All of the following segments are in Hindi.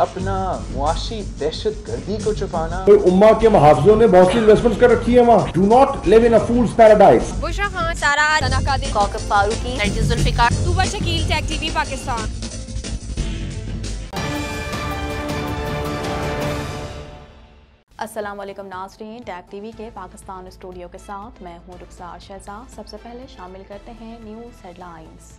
अपना मुआशी दहशत गर्दी को छुपाना। कोई उम्मा के मुहावजों ने बहुत सी इन्वेस्टमेंट कर रखी है वहाँ। Do not live in a fools paradise Bushra Khan Sara Kaukab Farooqui. Nargis Shakeel tag TV Pakistan. अस्सलाम वालेकुम नाजरीन टैग टीवी के पाकिस्तान स्टूडियो के साथ मैं हूँ रुखसार शहजाद। सबसे पहले शामिल करते हैं न्यूज़ हेडलाइंस।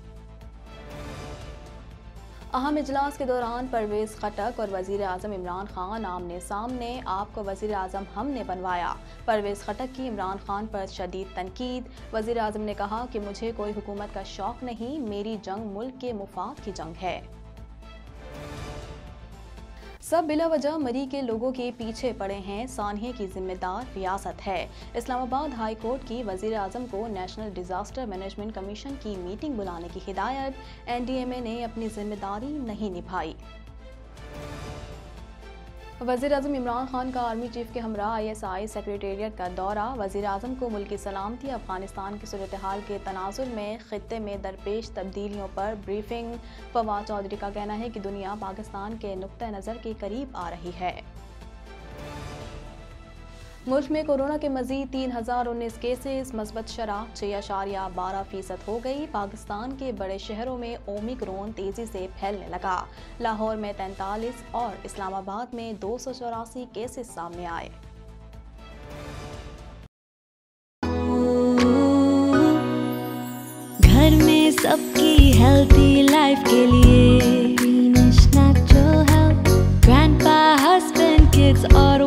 अहम इजलास के दौरान परवेज़ खटक और वज़ीर अजम इमरान खान आमने सामने, आपको वज़ीर अजम हमने बनवाया। परवेज़ खटक की इमरान खान पर शदीद तनकीद। वज़ीर अजम ने कहा कि मुझे कोई हुकूमत का शौक नहीं, मेरी जंग मुल्क के मुफाद की जंग है। सब बिला वजह मरी के लोगों के पीछे पड़े हैं। सानहे की जिम्मेदार रियासत है। इस्लामाबाद हाई कोर्ट की वज़ीर आज़म को नेशनल डिजास्टर मैनेजमेंट कमीशन की मीटिंग बुलाने की हिदायत। एनडीएमए ने अपनी ज़िम्मेदारी नहीं निभाई। वज़ीर अजम इमरान खान का आर्मी चीफ के हमरा आई एस आई सेक्रेटेरिएट का दौरा। वजी अजम को मुल्क की सलामती अफ़गानिस्तान की सूरत हाल के तनाजुर में खत्े में दरपेश तब्दीलियों पर ब्रीफिंग। फवाद चौधरी का कहना है कि दुनिया पाकिस्तान के नुक़ नज़र के करीब आ रही है। मुल्क में कोरोना के मजीद तीन हज़ार उन्नीस केसेस, मस्बत शराह छः अशारिया बारह फ़ीसद हो गई। पाकिस्तान के बड़े शहरों में ओमिक्रोन तेज़ी से फैलने लगा। लाहौर में तैंतालीस और इस्लामाबाद में दो सौ चौरासी केसेस सामने आए। घर में सबकी हेल्थी लाइफ के लिए और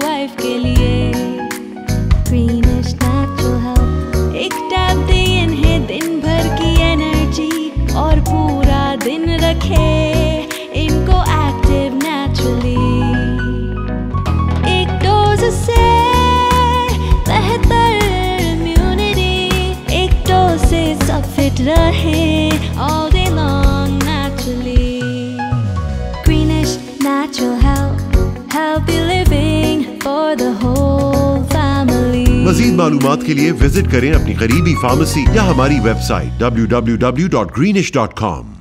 मजीद मालूम के लिए विज़िट करें अपनी करीबी फार्मेसी या हमारी वेबसाइट www.greenish.com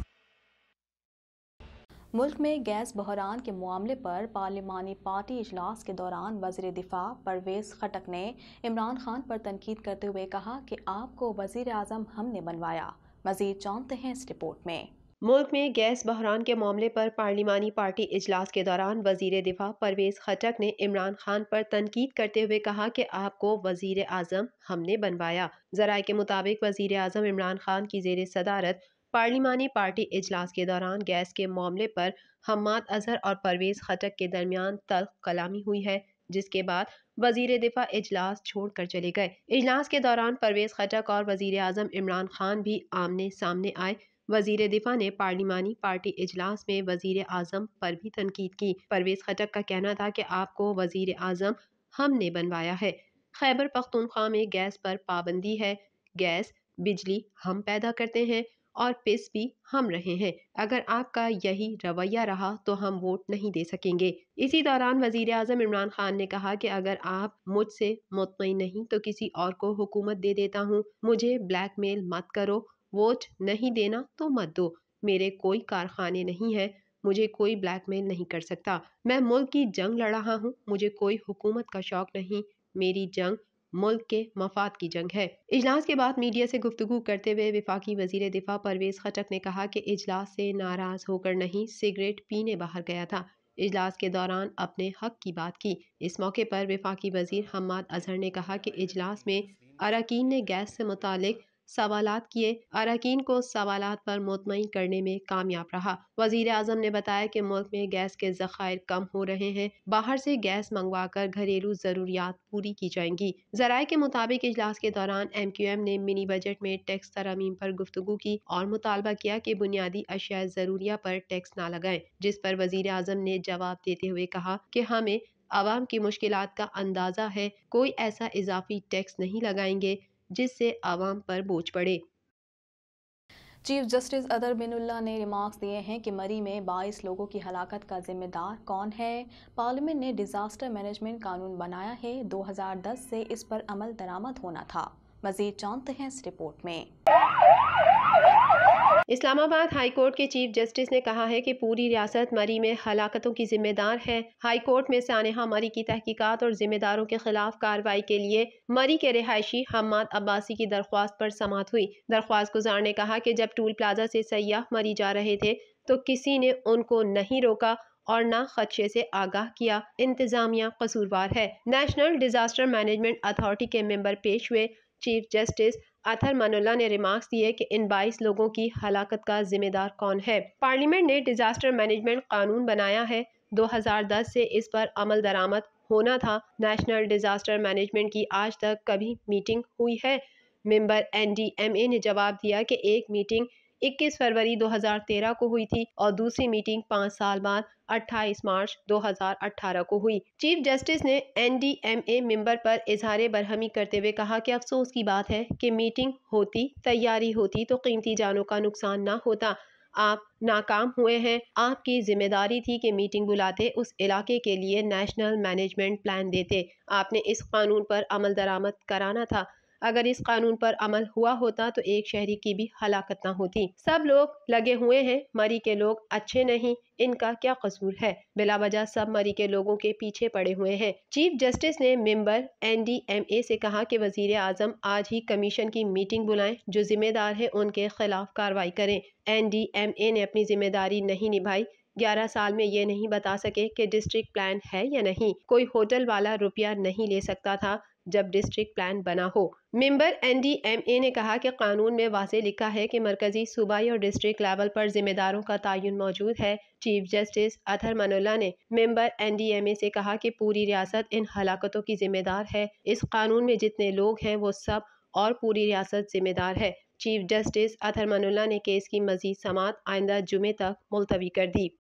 मुल्क में गैस बहरान के मामले पर पार्लिमानी पार्टी इजलास के दौरान वज़ीर दिफा परवेज़ खटक ने इमरान खान पर तनकीद करते हुए कहा कि आपको वज़ीर अजम हमने बनवाया। मजीद जानते हैं इस रिपोर्ट में। मुल्क में गैस बहरान के मामले पर पार्लिमानी पार्टी इजलास के दौरान वज़ीर दिफा परवेज खटक ने इमरान खान पर तनकीद करते हुए कहा कि आपको वज़ीर आज़म हमने बनवाया। जराये के मुताबिक वज़ीर आज़म इमरान खान की जेर सदारत पार्लिमानी पार्टी इजलास के दौरान गैस के मामले पर हमाद अजहर और परवेज खटक के दरमियान तल्ख कलामी हुई है, जिसके बाद वज़ीर दिफा इजलास छोड़कर चले गए। इजलास के दौरान परवेज खटक और वज़ीर आज़म इमरान खान भी आमने सामने आए। वज़ीर दिफा ने पार्लिमानी पार्टी इजलास में वज़ीर आज़म पर भी तनकीद की। परवेज खटक का कहना था कि आपको वज़ीर आज़म हमने बनवाया है। खैबर पख्तूनख्वा में गैस पर पाबंदी है। गैस, बिजली हम पैदा करते हैं और पिस भी हम रहे हैं। अगर आपका यही रवैया रहा तो हम वोट नहीं दे सकेंगे। इसी दौरान वज़ीर आज़म इमरान खान ने कहा कि अगर आप मुझसे मुतमिन नहीं तो किसी और को हुकूमत दे देता हूँ। मुझे ब्लैकमेल मत करो। वोट नहीं देना तो मत दो। मेरे कोई कारखाने नहीं है, मुझे कोई ब्लैकमेल नहीं कर सकता। मैं मुल्क की जंग लड़ रहा हूँ, मुझे कोई हुकूमत का शौक नहीं। मेरी जंग मुल्क के मफाद की जंग है। इजलास के बाद मीडिया से गुफ्तु करते हुए विफाकी वज़ीर दिफा परवेज खटक ने कहा कि इजलास से नाराज़ होकर नहीं, सिगरेट पीने बाहर गया था। इजलास के दौरान अपने हक की बात की। इस मौके पर विफाकी वज़ीर हमाद अजहर ने कहा कि इजलास में अरकान ने गैस से मुतालिक सवालात किए। अरकान को सवाल पर मुतमिन करने में कामयाब रहा। वज़ीर आज़म ने बताया कि मुल्क में गैस के जखायर कम हो रहे हैं। बाहर से गैस मंगवा कर घरेलू जरूरियात पूरी की जाएँगी। जराये के मुताबिक इजलास के दौरान एम क्यू एम ने मिनी बजट में टैक्स तरमीम पर गुफ्तु की और मुतालबा किया कि बुनियादी अशिया जरूरिया पर टैक्स ना लगाएँ, जिस पर वज़ीर आज़म ने जवाब देते हुए कहा कि हमें आवाम की मुश्किल का अंदाज़ा है। कोई ऐसा इजाफी टैक्स नहीं लगाएँगे। जिससे आवाम पर बोझ पड़े। चीफ जस्टिस अदर बिनुल्ला ने रिमार्क्स दिए हैं कि मरी में 22 लोगों की हलाकत का जिम्मेदार कौन है। पार्लियामेंट ने डिजास्टर मैनेजमेंट कानून बनाया है। 2010 से इस पर अमल दरामद होना था। मजीद जानते हैं इस रिपोर्ट में। इस्लामाबाद हाई कोर्ट के चीफ जस्टिस ने कहा है कि पूरी रियासत मरी में हलाकतों की जिम्मेदार है। हाई कोर्ट में सानहा मरी की तहकीकात और जिम्मेदारों के खिलाफ कार्रवाई के लिए मरी के रिहायशी हमाद अब्बासी की दरख्वास्त पर समात हुई। दरख्वास्त गुजार ने कहा कि जब टूल प्लाजा से सयाह मरी जा रहे थे तो किसी ने उनको नहीं रोका और न खदशे से आगाह किया। इंतजामिया कसूरवार है। नेशनल डिजास्टर मैनेजमेंट अथॉरिटी के मेंबर पेश हुए। चीफ जस्टिस अथर मनोला ने रिमार्क्स दिए कि इन 22 लोगों की हलाकत का जिम्मेदार कौन है? पार्लियामेंट ने डिजास्टर मैनेजमेंट कानून बनाया है। 2010 से इस पर अमल दरामद होना था। नेशनल डिजास्टर मैनेजमेंट की आज तक कभी मीटिंग हुई है। मेंबर एनडीएमए ने जवाब दिया कि एक मीटिंग 21 फरवरी 2013 को हुई थी और दूसरी मीटिंग पाँच साल बाद 28 मार्च 2018 को हुई। चीफ जस्टिस ने एनडीएमए मेंबर पर इजहार बरहमी करते हुए कहा कि अफसोस की बात है कि मीटिंग होती, तैयारी होती तो कीमती जानों का नुकसान ना होता। आप नाकाम हुए हैं। आपकी ज़िम्मेदारी थी कि मीटिंग बुलाते, उस इलाके के लिए नेशनल मैनेजमेंट प्लान देते। आपने इस कानून पर अमल दरामद कराना था। अगर इस कानून पर अमल हुआ होता तो एक शहरी की भी हलाकत ना होती। सब लोग लगे हुए हैं, मरी के लोग अच्छे नहीं, इनका क्या कसूर है? बिला वजह सब मरी के लोगों के पीछे पड़े हुए हैं। चीफ जस्टिस ने मेंबर एनडीएमए से कहा कि वज़ीर आज़म आज ही कमीशन की मीटिंग बुलाएँ, जो जिम्मेदार है उनके खिलाफ कार्रवाई करें। एनडीएमए ने अपनी ज़िम्मेदारी नहीं निभाई। ग्यारह साल में ये नहीं बता सके कि डिस्ट्रिक्ट प्लान है या नहीं। कोई होटल वाला रुपया नहीं ले सकता था। जब डिस्ट्रिक्ट प्लान बना हो। मेंबर एनडीएमए ने कहा कि कानून में वाजे लिखा है कि मरकजी, सूबाई और डिस्ट्रिक्ट लेवल पर जिम्मेदारों का तयन मौजूद है। चीफ जस्टिस अथर मनोला ने मेंबर एनडीएमए से कहा कि पूरी रियासत इन हलाकतों की जिम्मेदार है। इस कानून में जितने लोग हैं, वो सब और पूरी रियासत जिम्मेदार है। चीफ जस्टिस अथर मनुल्ला ने केस की मजीद समात आइंदा जुमे तक मुलतवी कर दी।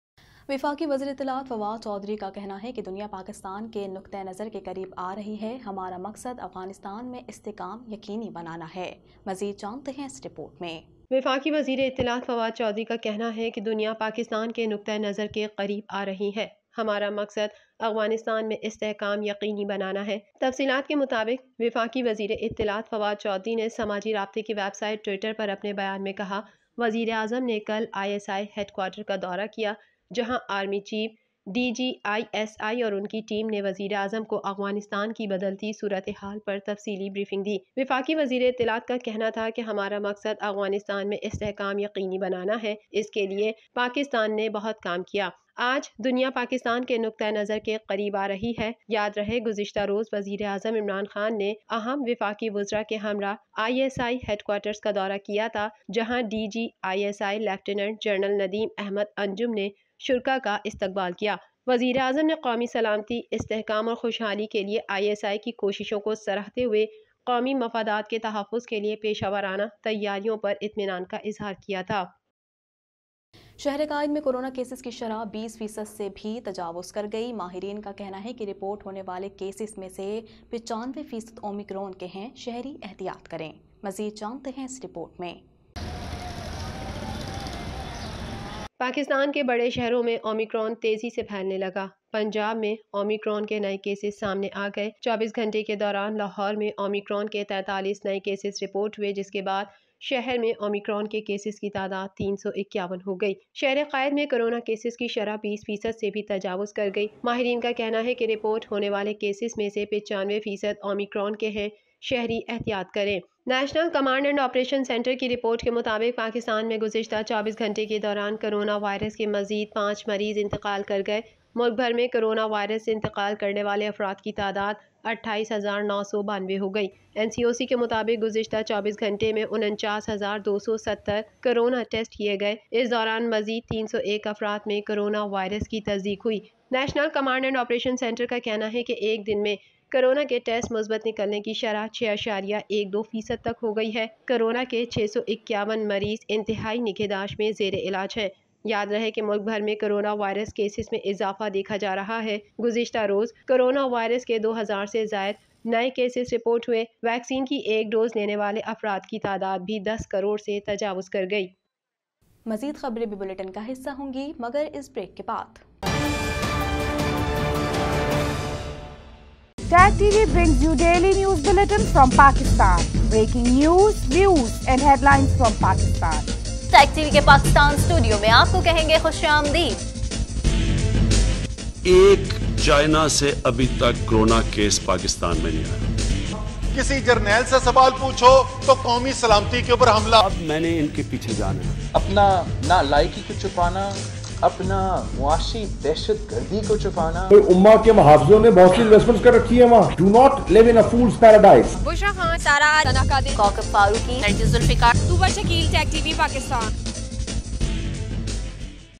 विफाकी वजी इतलात फवाद चौधरी का कहना है कि दुनिया पाकिस्तान के नुक़ नज़र के करीब आ रही है। हमारा मकसद अफ़गानिस्तान में इसकाम यकीनी बनाना है। मजीद जानते हैं इस रिपोर्ट में। विफाकी वज़ीर इतलात फवाद चौधरी का कहना है कि दुनिया पाकिस्तान के नुक़ नज़र के करीब आ रही है। हमारा मकसद अफ़गानिस्तान में इसकाम यकीनी बनाना है। तफसीत के मुताबिक विफाकी वज़ीर इतलात फवाद चौधरी ने समाजी रबते की वेबसाइट ट्विटर पर अपने बयान में कहा वज़ीर अजम ने कल I S I headquarter का दौरा किया। जहाँ army chief, D G I S I और उनकी टीम ने वज़ीर अजम को अफ़गानिस्तान की बदलती सूरत हाल पर तफसीली ब्रीफिंग दी। विफाकी वज़ीर इतलात का कहना था कि हमारा मकसद अफ़गानिस्तान में इसकाम यकीनी बनाना है, इसके लिए पाकिस्तान ने बहुत काम किया। आज दुनिया पाकिस्तान के नुक़ नज़र के करीब आ रही है। याद रहे, गुजशत रोज़ वज़ीर अजम इमरान खान ने अहम विफाकी वज्रा के हमरा I S I headquarters का दौरा किया था, जहाँ D G I S I lieutenant general Nadeem Ahmed Anjum ने शुरा का इस्तकबाल किया। वज़ीर अजम ने कौमी सलामती इसकाम और खुशहाली के लिए आई एस आई की कोशिशों को सराहते हुए कौमी मफादात के तहफ़ के लिए पेशा वराना तैयारियों पर इतमान का इजहार किया था। शहर कायद में कोरोना केसेस की शरह 20 फ़ीसद से भी तजावज़ कर गई। माहरीन का कहना है कि रिपोर्ट होने वाले केसेस में से पचानवे फ़ीसद ओमिक्रोन के हैं। शहरी एहतियात करें। मजीद जानते हैं इस रिपोर्ट में। पाकिस्तान के बड़े शहरों में ओमिक्रॉन तेज़ी से फैलने लगा। पंजाब में ओमिक्रॉन के नए केसेस सामने आ गए। 24 घंटे के दौरान लाहौर में ओमिक्रॉन के 43 नए केसेस रिपोर्ट हुए, जिसके बाद शहर में ओमिक्रॉन के केसेस की तादाद तीन सौ इक्यावन हो गई। शहर कैद में कोरोना केसेस की शरह बीस फ़ीसद से भी तजावज कर गई। माहरीन का कहना है कि रिपोर्ट होने वाले केसेस में से पचानवे फ़ीसद ओमिक्रॉन के हैं। शहरी एहतियात करें। National command and operation center की रिपोर्ट के मुताबिक पाकिस्तान में गुजशत चौबीस घंटे के दौरान कोरोना वायरस के मजीद पाँच मरीज़ इंतकाल कर गए। मुल्क भर में कोरोना वायरस से इंतकाल करने वाले अफराद की तादाद अट्ठाईस हज़ार नौ सौ बानवे हो गई। एन सी ओ सी के मुताबिक गुजशत चौबीस घंटे में उनचास हज़ार दो सौ सत्तर कोरोना टेस्ट किए गए। इस दौरान मजीद तीन सौ एक अफराद में कोरोना वायरस की तस्दीक हुई। National command and operation center का कहना है कि एक दिन में कोरोना के टेस्ट मुस्बत निकलने की शरह छः अशारिया एक दो फ़ीसद तक हो गई है। कोरोना के छः सौ इक्यावन मरीज़ इंतहाई निगहदाश में जेर इलाज हैं। याद रहे कि मुल्क भर में कोरोना वायरस केसेस में इजाफा देखा जा रहा है। गुजशत रोज कोरोना वायरस के 2000 से जायद नए केसेस रिपोर्ट हुए। वैक्सीन की एक डोज लेने वाले अफराद की तादाद भी 10 करोड़ से तजावज़ कर गई। मजीद खबरें भी बुलेटिन का हिस्सा होंगी, मगर इस ब्रेक के बाद। Tag TV brings you daily news bulletin from Pakistan. Breaking news, views and headlines from Pakistan. Tag TV के पाकिस्तान स्टूडियो में आपको कहेंगे खुश आमदीद एक चाइना से अभी तक कोरोना केस पाकिस्तान में नहीं आया किसी जर्नैल से सवाल पूछो तो कौमी सलामती के ऊपर हमला अब मैंने इनके पीछे जाना अपना ना लायकी को छुपाना अपना मुआशी दहशत गर्दी को छुपाना। तो उम्मा के मुहावजों ने बहुत सी इन्वेस्टमेंट कर रखी है वहाँ। Do not live in a fools paradise Bushra Khan Sara Farooqui Zulfiqar. Shakeel tag TV Pakistan.